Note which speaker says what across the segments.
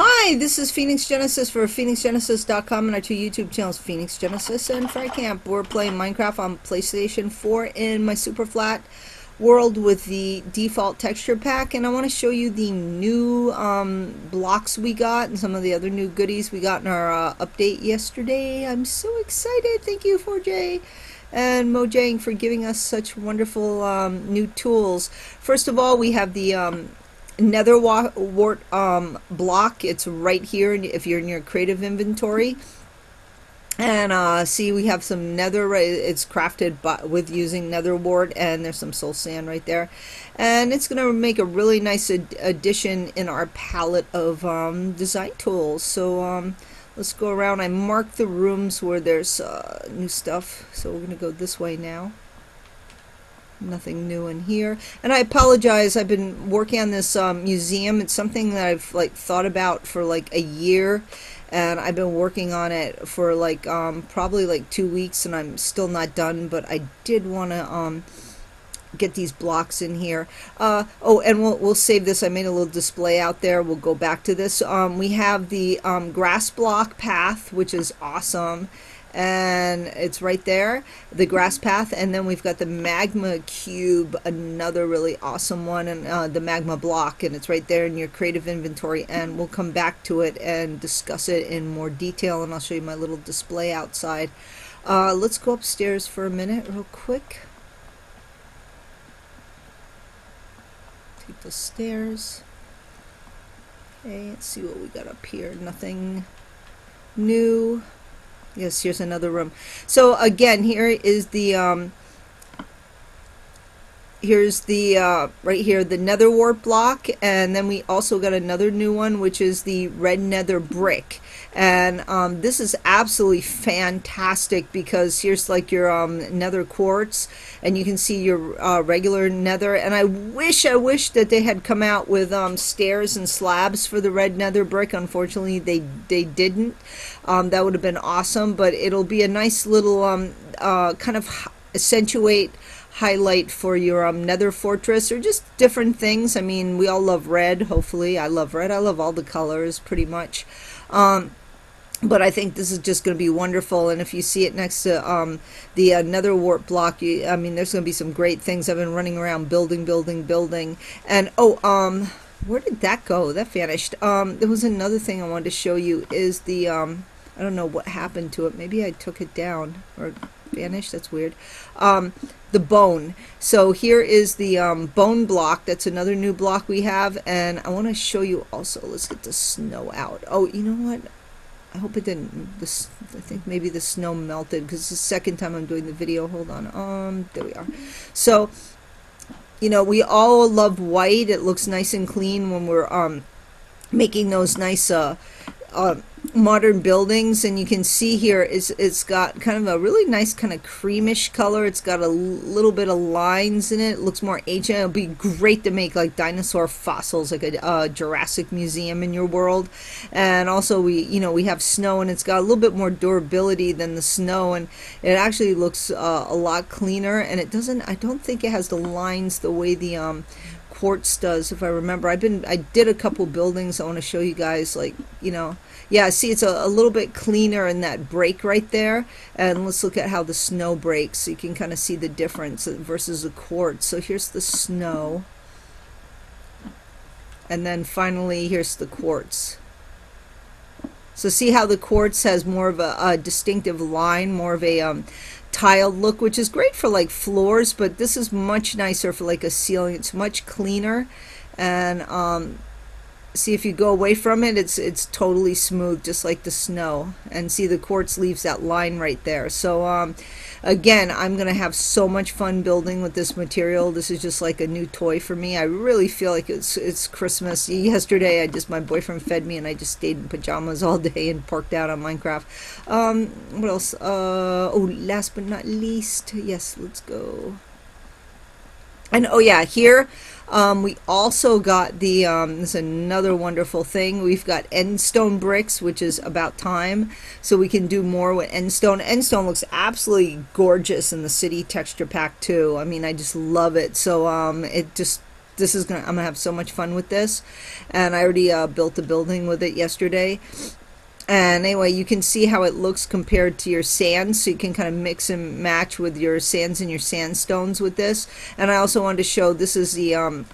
Speaker 1: Hi, this is Phoenix Genesis for PhoenixGenesis.com and our two YouTube channels, Phoenix Genesis and Fragcamp. We're playing Minecraft on PlayStation 4 in my super flat world with the default texture pack and I want to show you the new um, blocks we got and some of the other new goodies we got in our uh, update yesterday. I'm so excited. Thank you, 4J and Mojang for giving us such wonderful um, new tools. First of all, we have the um, nether wart um, block. It's right here if you're in your creative inventory. And uh, see, we have some nether. It's crafted by, with using nether wart, and there's some soul sand right there. And it's going to make a really nice ad addition in our palette of um, design tools. So um, let's go around. I marked the rooms where there's uh, new stuff. So we're going to go this way now nothing new in here. And I apologize I've been working on this um, museum. It's something that I've like thought about for like a year and I've been working on it for like um, probably like two weeks and I'm still not done but I did want to um, get these blocks in here. Uh, oh and we'll, we'll save this. I made a little display out there. We'll go back to this. Um, we have the um, grass block path which is awesome and it's right there the grass path and then we've got the magma cube another really awesome one and uh, the magma block and it's right there in your creative inventory and we'll come back to it and discuss it in more detail and I'll show you my little display outside. Uh, let's go upstairs for a minute real quick. Take the stairs. Okay let's see what we got up here. Nothing new Yes, here's another room. So again, here is the um, here's the uh, right here the nether wart block and then we also got another new one which is the red nether brick. And um, this is absolutely fantastic because here's like your um, nether quartz and you can see your uh, regular nether. And I wish I wish that they had come out with um, stairs and slabs for the red nether brick. Unfortunately they they didn't. Um, that would have been awesome but it'll be a nice little um, uh, kind of accentuate highlight for your um, nether fortress or just different things. I mean, we all love red, hopefully. I love red. I love all the colors pretty much. Um, but I think this is just going to be wonderful. And if you see it next to um, the uh, nether wart block, you, I mean, there's going to be some great things. I've been running around building, building, building. And, oh, um, where did that go? That vanished. Um, there was another thing I wanted to show you is the, um, I don't know what happened to it. Maybe I took it down or vanished. That's weird. Um, the bone. So here is the um, bone block. That's another new block we have. And I want to show you also, let's get the snow out. Oh, you know what? I hope it didn't, this, I think maybe the snow melted because it's the second time I'm doing the video. Hold on. Um, there we are. So, you know, we all love white. It looks nice and clean when we're um, making those nice uh, uh, modern buildings and you can see here it's, it's got kind of a really nice kind of creamish color. It's got a little bit of lines in it, it looks more ancient. It'll be great to make like dinosaur fossils like a uh, Jurassic museum in your world. And also we you know we have snow and it's got a little bit more durability than the snow and it actually looks uh, a lot cleaner. And it doesn't I don't think it has the lines the way the um, quartz does if I remember. I've been I did a couple buildings I want to show you guys like you know. Yeah see it's a, a little bit cleaner in that break right there and let's look at how the snow breaks so you can kind of see the difference versus the quartz. So here's the snow. And then finally here's the quartz. So see how the quartz has more of a, a distinctive line more of a um, tiled look, which is great for like floors, but this is much nicer for like a ceiling. It's much cleaner. And um, see if you go away from it, it's it's totally smooth, just like the snow. And see the quartz leaves that line right there. So um, again, I'm going to have so much fun building with this material. This is just like a new toy for me. I really feel like it's it's Christmas. Yesterday, I just my boyfriend fed me, and I just stayed in pajamas all day and parked out on Minecraft. Um, what else? Uh, oh, last but not least, yes, let's go. And oh yeah, here um, we also got the, um, this is another wonderful thing. We've got endstone bricks, which is about time. So we can do more with endstone. Endstone looks absolutely gorgeous in the city texture pack too. I mean, I just love it. So um, it just this is gonna I'm gonna have so much fun with this, and I already uh, built a building with it yesterday. And anyway, you can see how it looks compared to your sands, so you can kind of mix and match with your sands and your sandstones with this. And I also wanted to show this is the um,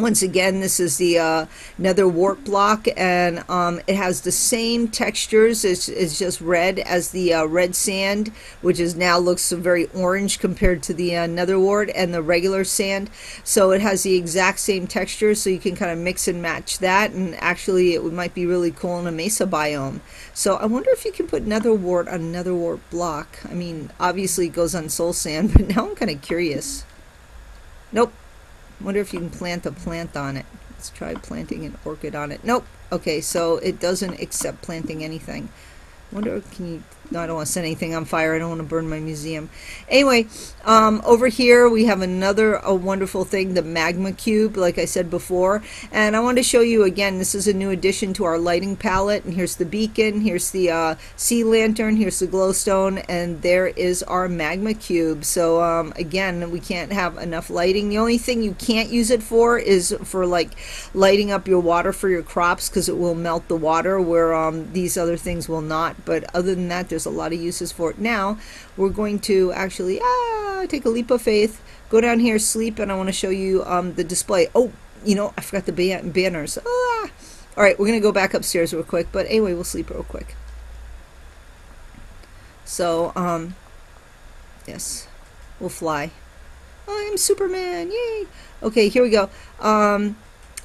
Speaker 1: once again, this is the uh, nether wart block, and um, it has the same textures. It's, it's just red as the uh, red sand, which is now looks very orange compared to the uh, nether wart and the regular sand. So it has the exact same texture, so you can kind of mix and match that. And actually, it might be really cool in a mesa biome. So I wonder if you can put nether wart on nether wart block. I mean, obviously it goes on soul sand, but now I'm kind of curious. Nope, Wonder if you can plant a plant on it. Let's try planting an orchid on it. Nope. Okay, so it doesn't accept planting anything. Wonder, can you no, I don't want to set anything on fire. I don't want to burn my museum. Anyway, um, over here we have another a wonderful thing, the magma cube, like I said before. And I want to show you again, this is a new addition to our lighting palette. And here's the beacon, here's the uh, sea lantern, here's the glowstone, and there is our magma cube. So um, again, we can't have enough lighting. The only thing you can't use it for is for like lighting up your water for your crops because it will melt the water where um, these other things will not. But other than that, there's a lot of uses for it. Now, we're going to actually ah, take a leap of faith, go down here, sleep, and I want to show you um, the display. Oh, you know, I forgot the ban banners. Ah. All right, we're going to go back upstairs real quick, but anyway, we'll sleep real quick. So, um, yes, we'll fly. I'm Superman, yay! Okay, here we go. Um,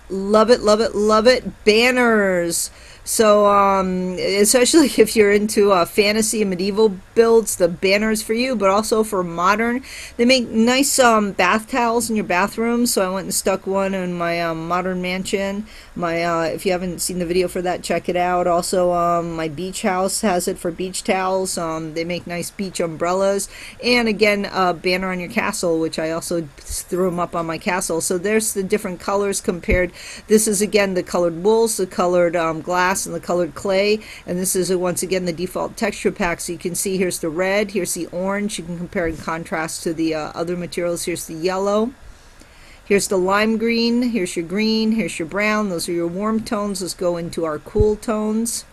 Speaker 1: love it, love it, love it. Banners. So, um, especially if you're into uh, fantasy and medieval builds, the banners for you, but also for modern. They make nice um, bath towels in your bathroom. So I went and stuck one in my um, modern mansion. My, uh, if you haven't seen the video for that, check it out. Also, um, my beach house has it for beach towels. Um, they make nice beach umbrellas, and again, a banner on your castle, which I also threw them up on my castle. So there's the different colors compared. This is again the colored wools, the colored um, glass glass and the colored clay. And this is, once again, the default texture pack. So you can see here's the red, here's the orange. You can compare and contrast to the uh, other materials. Here's the yellow. Here's the lime green, here's your green, here's your brown. Those are your warm tones. Let's go into our cool tones.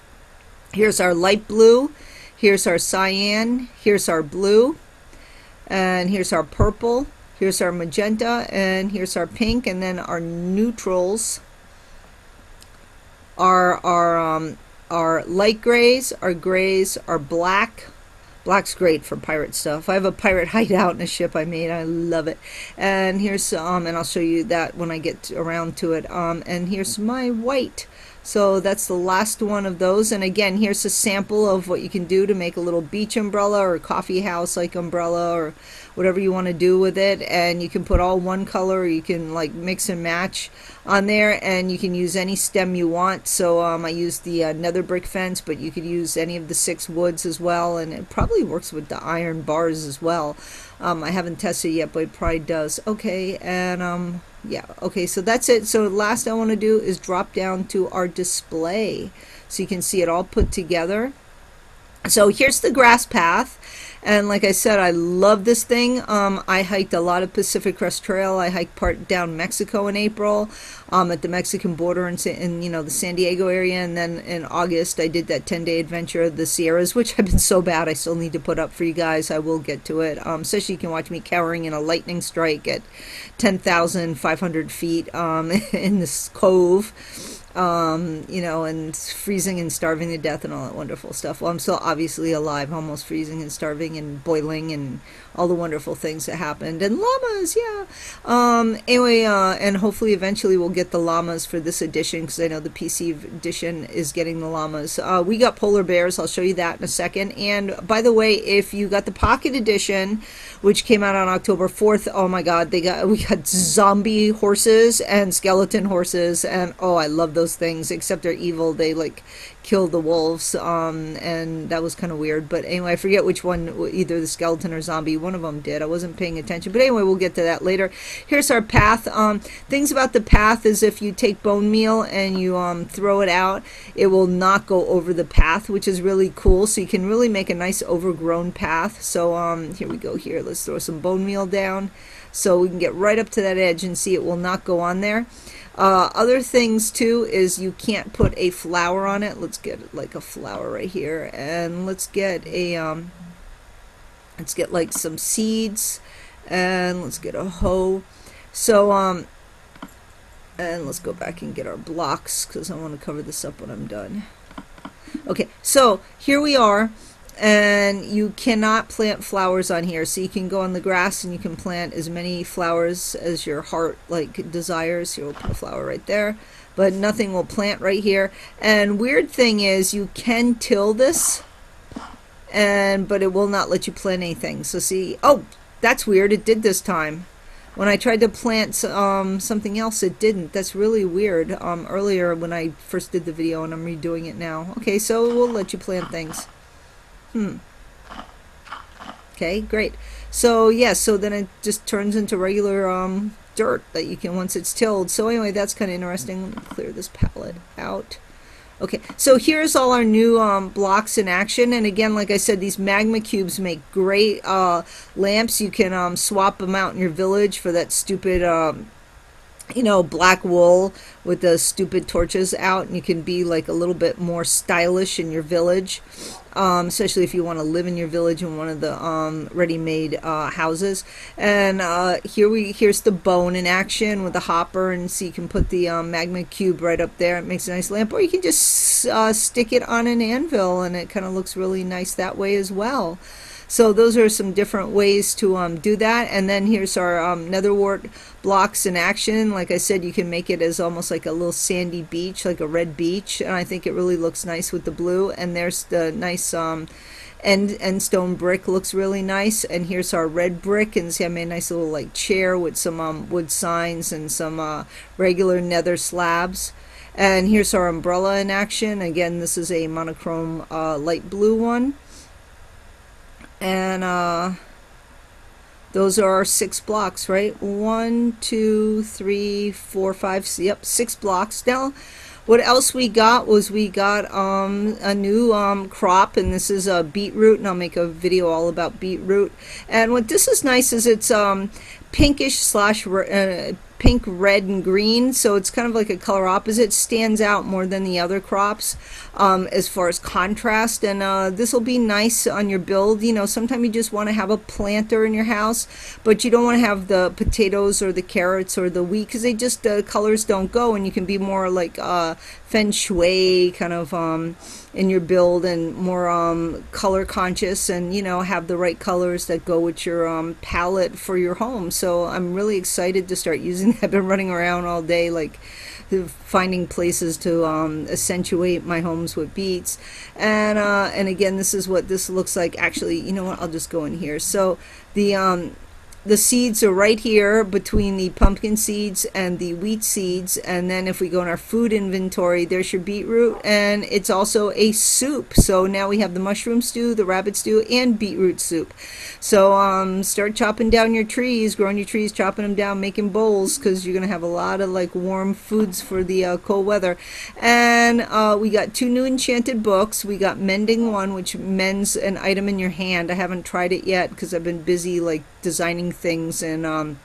Speaker 1: Here's our light blue. Here's our cyan. Here's our blue. And here's our purple. Here's our magenta. And here's our pink. And then our neutrals our our um, our light grays, our grays, our black. Black's great for pirate stuff. I have a pirate hideout in a ship I made. I love it. And here's um, and I'll show you that when I get around to it. Um, and here's my white. So that's the last one of those. And again, here's a sample of what you can do to make a little beach umbrella or coffee house like umbrella or whatever you want to do with it. And you can put all one color, you can like mix and match on there, and you can use any stem you want. So um, I used the uh, nether brick fence, but you could use any of the six woods as well. And it probably works with the iron bars as well. Um, I haven't tested yet, but it probably does. Okay, and um, yeah okay so that's it so last I want to do is drop down to our display so you can see it all put together so here's the grass path and like I said, I love this thing. Um, I hiked a lot of Pacific Crest Trail. I hiked part down Mexico in April, um, at the Mexican border in, in you know the San Diego area, and then in August I did that 10 day adventure of the Sierras, which I've been so bad I still need to put up for you guys. I will get to it. Um, especially you can watch me cowering in a lightning strike at 10,500 feet um, in this cove um, you know, and freezing and starving to death and all that wonderful stuff. Well, I'm still obviously alive, almost freezing and starving and boiling and all the wonderful things that happened. And llamas, yeah. Um, anyway, uh, and hopefully eventually we'll get the llamas for this edition because I know the PC edition is getting the llamas. Uh, we got polar bears. I'll show you that in a second. And by the way, if you got the pocket edition, which came out on October 4th, oh my God, they got we got zombie horses and skeleton horses, and oh, I love those things. Except they're evil. They like kill the wolves, um, and that was kind of weird. But anyway, I forget which one, either the skeleton or zombie. One of them did. I wasn't paying attention. But anyway, we'll get to that later. Here's our path. Um, things about the path is if you take bone meal and you um, throw it out, it will not go over the path, which is really cool. So you can really make a nice overgrown path. So um, here we go. Here, let's throw some bone meal down. so we can get right up to that edge and see it will not go on there. Uh, other things too is you can't put a flower on it. Let's get like a flower right here, and let's get a um, let's get like some seeds, and let's get a hoe. So um, and let's go back and get our blocks because I want to cover this up when I'm done. Okay, so here we are and you cannot plant flowers on here. So you can go on the grass and you can plant as many flowers as your heart like desires. You'll put a flower right there. But nothing will plant right here. And weird thing is you can till this and but it will not let you plant anything. So see oh that's weird. It did this time. When I tried to plant um, something else it didn't. That's really weird. Um, earlier when I first did the video and I'm redoing it now. Okay so we'll let you plant things Hmm. Okay, great. So yeah, so then it just turns into regular um, dirt that you can once it's tilled. So anyway, that's kind of interesting. Let me clear this palette out. Okay, so here's all our new um, blocks in action. And again, like I said, these magma cubes make great uh, lamps. You can um, swap them out in your village for that stupid um, you know, black wool with the stupid torches out, and you can be like a little bit more stylish in your village, um, especially if you want to live in your village in one of the um, ready-made uh, houses. And uh, here we here's the bone in action with the hopper, and so you can put the um, magma cube right up there. It makes a nice lamp, or you can just uh, stick it on an anvil, and it kind of looks really nice that way as well. So those are some different ways to um, do that. And then here's our um, blocks in action. Like I said, you can make it as almost like a little sandy beach, like a red beach. And I think it really looks nice with the blue. And there's the nice um, end, end stone brick looks really nice. And here's our red brick. And see, I made a nice little like chair with some um, wood signs and some uh, regular nether slabs. And here's our umbrella in action. Again, this is a monochrome uh, light blue one and uh, those are our six blocks, right? One, two, three, four, five. Yep, six blocks. Now, what else we got was we got um, a new um, crop, and this is a beetroot, and I'll make a video all about beetroot. And what this is nice is it's um, pinkish slash uh, pink, red, and green. So it's kind of like a color opposite. Stands out more than the other crops um, as far as contrast. And uh, this will be nice on your build. You know, sometimes you just want to have a planter in your house, but you don't want to have the potatoes or the carrots or the wheat because they just the colors don't go. And you can be more like uh, feng shui kind of um, in your build and more um, color conscious and you know have the right colors that go with your um, palette for your home. So I'm really excited to start using I've been running around all day, like finding places to um, accentuate my homes with beets. And uh, and again, this is what this looks like. Actually, you know what? I'll just go in here. So the um, the seeds are right here between the pumpkin seeds and the wheat seeds and then if we go in our food inventory there's your beetroot and it's also a soup. So now we have the mushroom stew the rabbit stew and beetroot soup. So um, start chopping down your trees growing your trees chopping them down making bowls because you're gonna have a lot of like warm foods for the uh, cold weather. And uh, we got two new enchanted books. We got mending one which mends an item in your hand. I haven't tried it yet because I've been busy like designing things in um,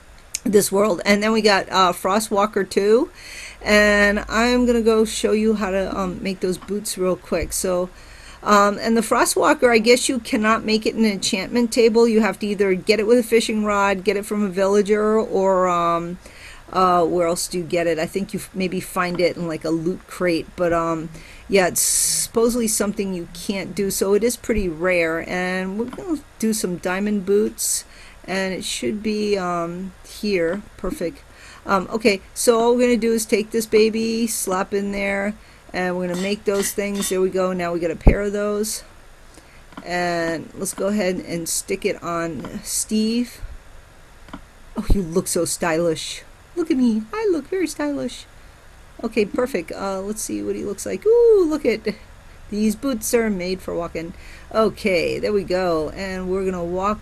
Speaker 1: this world. And then we got uh, Frostwalker 2. And I'm going to go show you how to um, make those boots real quick. So, um, and the Frostwalker, I guess you cannot make it an enchantment table. You have to either get it with a fishing rod, get it from a villager, or um, uh, where else do you get it? I think you maybe find it in like a loot crate. But um, yeah, it's supposedly something you can't do. So it is pretty rare. And we're going to do some diamond boots and it should be um, here. Perfect. Um, okay so all we're gonna do is take this baby slap in there and we're gonna make those things. There we go. Now we got a pair of those. And let's go ahead and stick it on Steve. Oh you look so stylish. Look at me. I look very stylish. Okay perfect. Uh, let's see what he looks like. Ooh look at these boots are made for walking. Okay there we go. And we're gonna walk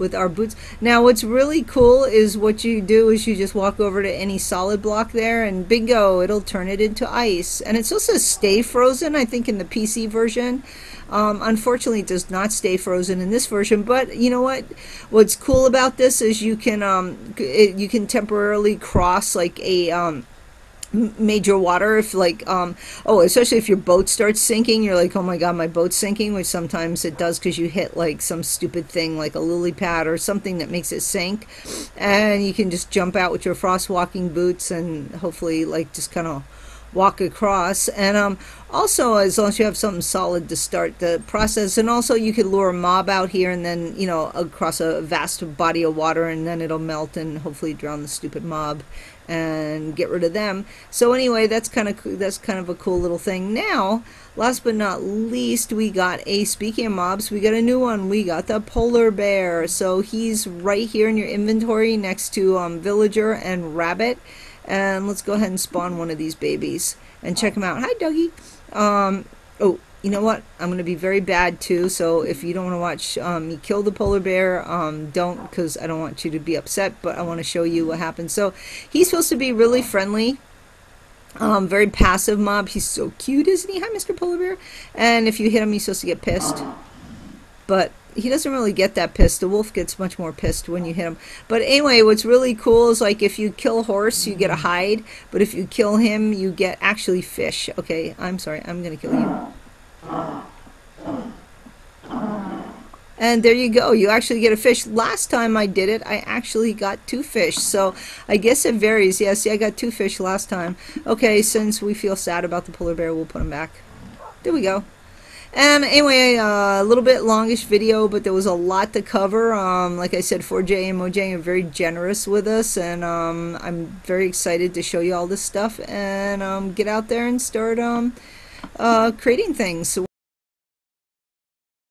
Speaker 1: with our boots. Now, what's really cool is what you do is you just walk over to any solid block there, and bingo, it'll turn it into ice. And it says stay frozen, I think, in the PC version. Um, unfortunately, it does not stay frozen in this version. But you know what? What's cool about this is you can um, it, you can temporarily cross like a um, major water if like um oh especially if your boat starts sinking you're like oh my god my boat's sinking which sometimes it does because you hit like some stupid thing like a lily pad or something that makes it sink. And you can just jump out with your frost walking boots and hopefully like just kind of walk across. And um also as long as you have something solid to start the process and also you could lure a mob out here and then you know across a vast body of water and then it'll melt and hopefully drown the stupid mob and get rid of them. So anyway that's kind of that's kind of a cool little thing. Now last but not least we got a speaking of mobs we got a new one. We got the polar bear. So he's right here in your inventory next to um, villager and rabbit and let's go ahead and spawn one of these babies and check them out hi Dougie um, oh you know what? I'm going to be very bad too. So if you don't want to watch um, me kill the polar bear, um, don't because I don't want you to be upset. But I want to show you what happens. So he's supposed to be really friendly. Um, very passive mob. He's so cute, isn't he? Hi, Mr. Polar Bear. And if you hit him, he's supposed to get pissed. But he doesn't really get that pissed. The wolf gets much more pissed when you hit him. But anyway, what's really cool is like if you kill horse, you get a hide. But if you kill him, you get actually fish. Okay, I'm sorry. I'm going to kill you. And there you go. You actually get a fish. Last time I did it, I actually got two fish. So I guess it varies. Yeah, I got two fish last time. Okay, since we feel sad about the polar bear, we'll put him back. There we go. And anyway, uh, a little bit longish video, but there was a lot to cover. Um, like I said, 4J and Mojang are very generous with us, and um, I'm very excited to show you all this stuff and um, get out there and start um, uh, creating things.